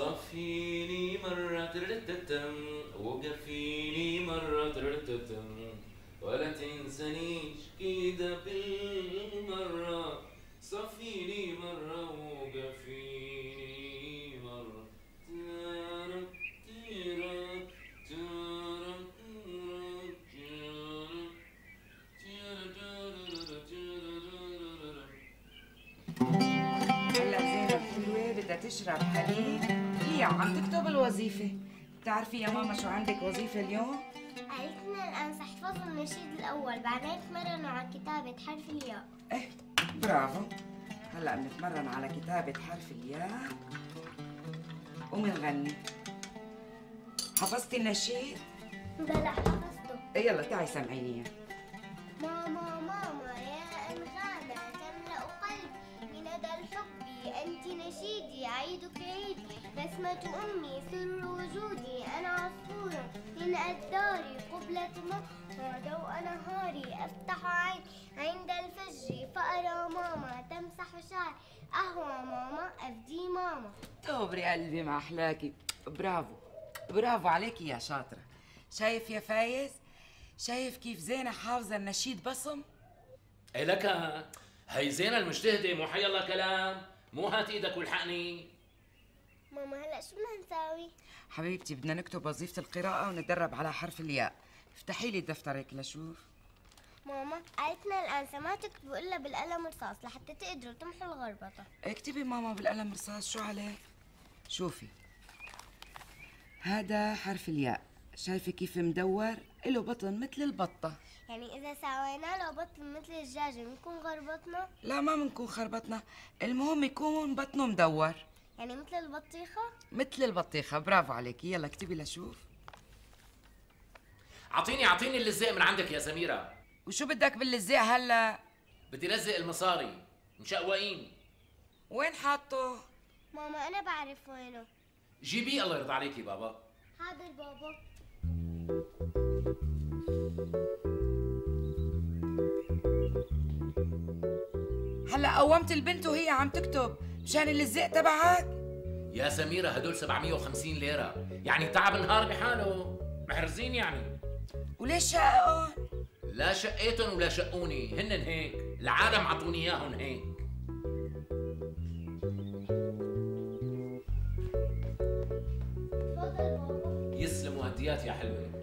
صفيني مرة ترتتم وقفيني مرة ترتتم ولا تنسانيش كده بالمرة صفيني مرة وقفيني مرة بدها تشرب حليب عم تكتب الوظيفة. بتعرفي يا ماما شو عندك وظيفة اليوم؟ لنا الآن سيحفظوا النشيد الأول بعدين تمرنوا على كتابة حرف الياء. إيه برافو. هلأ بنتمرن على كتابة حرف الياء. ومنغني حفظتي النشيد؟ بلا حفظته. إيه يلا تعي سمعيني. ماما ماما. نشيدي عيدك عيدي بسمة أمي سر وجودي أنا عصفور. من الدار قبلة ماما ضوء نهاري أفتح عين. عند الفجر فأرى ماما تمسح شعري. أهوى ماما أفدي ماما. دبري قلبي ما أحلاكي برافو. برافو عليكي يا شاطرة. شايف يا فايز؟ شايف كيف زينة حافظة النشيد بصم؟ إيه لك؟ هي زينة المجتهدة مو حي الله كلام. مو هات إيدك والحقني. ماما هلا شو بدنا نساوي؟ حبيبتي بدنا نكتب وظيفة القراءة ونتدرب على حرف الياء. افتحي لي دفترك لشوف. ماما لنا الآن ما تكتبوا إلا بالقلم الرصاص لحتى تقدروا تمحوا الغربطة. اكتبي ماما بالقلم رصاص شو عليه؟ شوفي. هذا حرف الياء. شايفة كيف مدور؟ له بطن مثل البطة. يعني إذا سوينا له بطن مثل الدجاجة بنكون غربطنا؟ لا ما بنكون خربطنا المهم يكون بطنه مدور. يعني مثل البطيخة؟ مثل البطيخة. برافو عليكي. يلا اكتبي لشوف. أعطيني أعطيني اللزق من عندك يا سميرة. وشو بدك باللزق هلا؟ بدي لزق المصاري. مشقوقين. وين حاطه؟ ماما أنا بعرف وينه. جيبيه الله يرضى عليكي بابا. حاضر بابا. هلا قومت البنت وهي عم تكتب. مشان اللزق تبعك؟ يا سميرة هدول 750 ليرة. يعني تعب نهار بحاله. محرزين يعني. وليش شققهم؟ لا شقيتن ولا شقوني. هن هيك. العالم عطوني إياهم هيك. يسلموا هديات يا حلوة.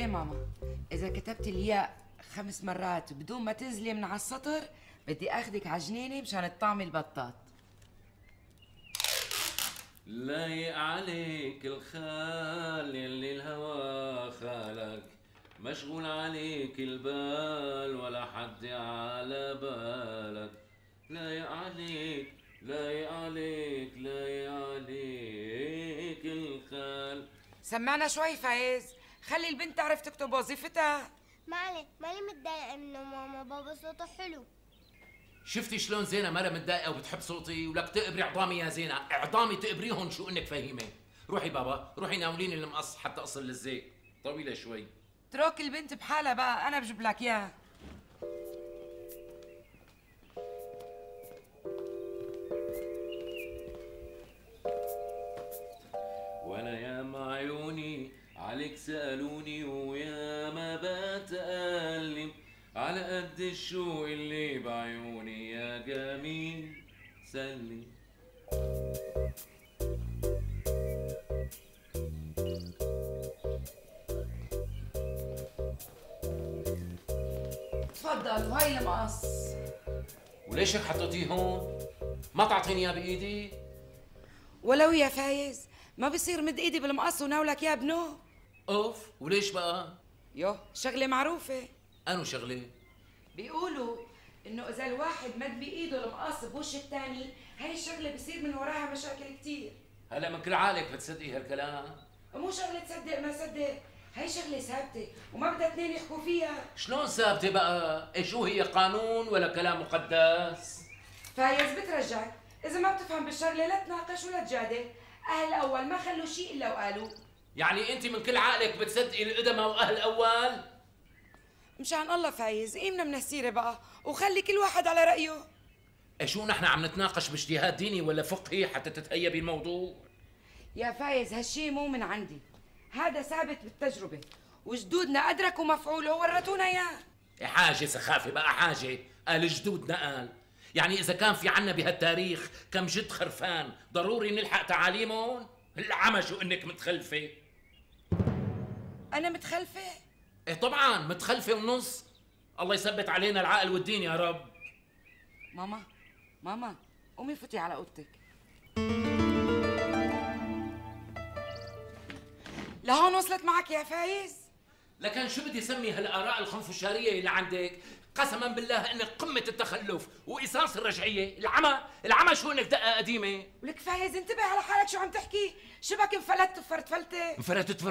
إيه ماما؟ إذا كتبت الياء خمس مرات بدون ما تنزلي من على السطر بدي أخذك على جنينه مشان تطعمي البطاط. لايق عليك الخال يلي الهوى خالك مشغول عليك البال ولا حد على بالك. لايق عليك لايق عليك لايق عليك الخال. سمعنا شوي فايز. خلي البنت تعرف تكتب وظيفتها. معلي ماني متضايقة منه ماما بابا صوته حلو. شفتي شلون زينة مرة متضايقة وبتحب صوتي ولك تقبري عظامي يا زينة؟ عظامي تقبريهم شو إنك فهيمة. روحي بابا روحي ناوليني المقص حتى أصل الزيت طويلة شوي. اترك البنت بحالها بقى أنا بجيب لك إياها. وأنا يا عيوني عليك سألوني ويا ما بتألم على قد الشوق اللي بعيوني يا جميل. سلم تفضل وهي المقص وليش هيك حطيتيه هون؟ ما تعطيني إياه بإيدي؟ ولو يا فايز ما بصير مد إيدي بالمقص وناولك يا ابنه. أوف وليش بقى؟ يو شغلة معروفة أنو شغلة؟ بيقولوا إنه إذا الواحد مد بإيده المقص بوش الثاني هاي الشغلة بصير من وراها مشاكل كتير هلا من كل عقلك بتصدقي هالكلام؟ مو شغلة تصدق ما صدق هاي شغلة ثابتة وما بدها اثنين يحكوا فيها شلون ثابتة بقى؟ إيه شو هي قانون ولا كلام مقدس؟ فايز بترجعك إذا ما بتفهم بالشغلة لا تناقش ولا تجادل أهل اول ما خلوا شيء إلا وقالوا يعني أنت من كل عقلك بتصدقي القدماء وأهل أول؟ مشان الله فايز قيمنا من السيره بقى؟ وخلي كل واحد على رأيه. إيه شو نحن عم نتناقش باجتهاد ديني ولا فقهي حتى تتهيبي الموضوع يا فايز هالشي مو من عندي. هذا ثابت بالتجربة. وجدودنا أدركوا مفعوله وورثونا إياه. إيه حاجة سخافة بقى حاجة. قال جدودنا قال يعني إذا كان في عنا بهالتاريخ كم جد خرفان ضروري نلحق تعاليمهم؟ العمى شو إنك متخلفة. أنا متخلفة. إيه طبعا متخلفة ونص. الله يثبت علينا العقل والدين يا رب. ماما ماما قومي فوتي على أوضتك. لهون وصلت معك يا فايز. لكن شو بدي اسمي هالآراء الخنفشارية اللي عندك؟ قسما بالله إنك قمة التخلف وأساس الرجعية. العمى العمى شو إنك دقة قديمة؟ ولك فايز انتبه على حالك شو عم تحكي؟ شبك انفلت وفرت فلتة انفلتت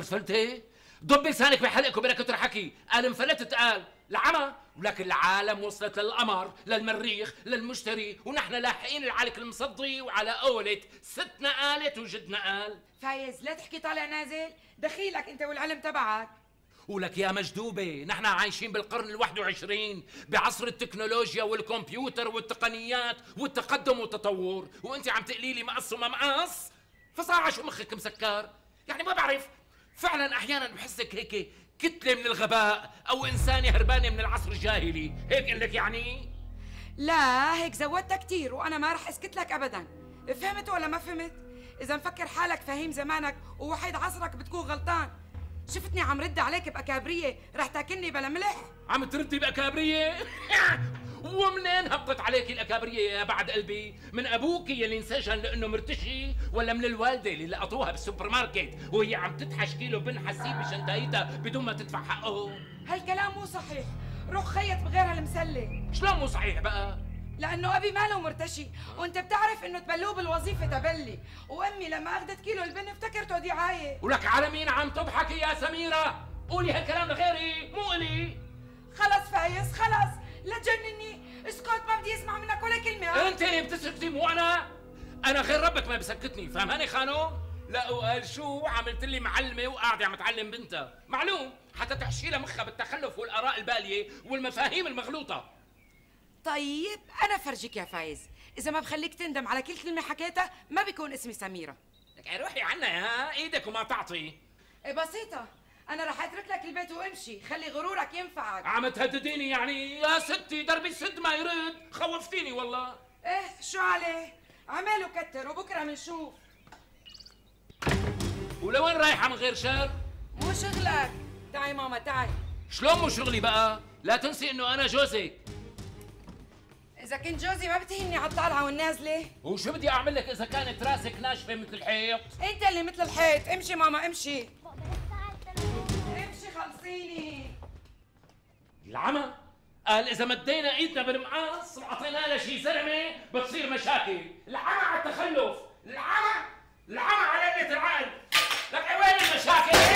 ضب لسانك بحلقك وبلا كتر حكي. قال انفلتت قال العمى. ولكن العالم وصلت للقمر للمريخ للمشتري. ونحن لاحقين العلك المصدي وعلى قولة ستنا قالت وجدنا قال فايز لا تحكي طالع نازل. دخيلك أنت والعلم تبعك. ولك يا مجدوبة نحن عايشين بالقرن الواحد وعشرين بعصر التكنولوجيا والكمبيوتر والتقنيات والتقدم والتطور. وأنت عم تقلي لي مقص وما مقص؟ فصاعة شو مخك مسكر. يعني ما بعرف فعلا أحيانا بحسك هيك كتلة من الغباء أو انسانة هربانة من العصر الجاهلي. هيك لك يعني؟ لا هيك زودتها كتير وأنا ما رح أسكت لك ابدا. فهمت ولا ما فهمت؟ إذا مفكر حالك فهيم زمانك ووحيد عصرك بتكون غلطان. شفتني عم رد عليك باكابريه رح تاكلني بلا ملح عم تردي باكابريه ومنين هبطت عليك الاكابريه يا بعد قلبي؟ من أبوك يلي انسجن لأنه مرتشي ولا من الوالدة اللي لقطوها بالسوبر ماركت وهي عم تدحش كيلو بن حسيب بشنطايتها بدون ما تدفع حقه؟ هالكلام مو صحيح روح خيط بغير هالمسله شلون مو صحيح بقى؟ لأنه أبي ماله مرتشي. وأنت بتعرف إنه تبلوه بالوظيفة تبلي. وأمي لما أخذت كيلو البن افتكرته دعايه ولك على مين عم تضحكي يا سميرة؟ قولي هالكلام لغيري مو إلي. خلص فايز خلص. لا تجنني. اسكت ما بدي اسمع منك ولا كلمة؟ أنت اللي بتسكتي مو أنا. أنا غير ربك ما بسكتني. فهماني خانو؟ لا وقال شو عملت لي معلمة وقاعدة عم تعلم بنتها. معلوم حتى تحشي لها مخها بالتخلف والآراء البالية والمفاهيم المغلوطة. طيب أنا فرجيك يا فايز. إذا ما بخليك تندم على كل كلمة حكيتها ما بيكون اسمي سميرة. لك روحي عنا يا إيدك وما تعطي إيه بسيطة. أنا رح أترك لك البيت وامشي. خلي غرورك ينفعك. عم تهدديني يعني؟ يا ستي دربي السد ما يرد. خوفتيني والله. إيه شو عليه؟ عمال وكتر وبكرة بنشوف ولوين رايحة من غير شر؟ مو شغلك. تعي ماما تعي. شلون مو شغلي بقى؟ لا تنسي إنه أنا جوزك. إذا كنت جوزي ما بتهمني على الطالعه والنازله وشو بدي أعمل لك إذا كانت راسك ناشفة مثل الحيط؟ أنت اللي مثل الحيط امشي ماما امشي. امشي خلصيني. العمى؟ قال إذا مدينا إيدنا بالمقص وعطينا لها شي زلمة بتصير مشاكل. العمى على التخلف. العمى؟ العمى على قلة العقل. لك وين المشاكل؟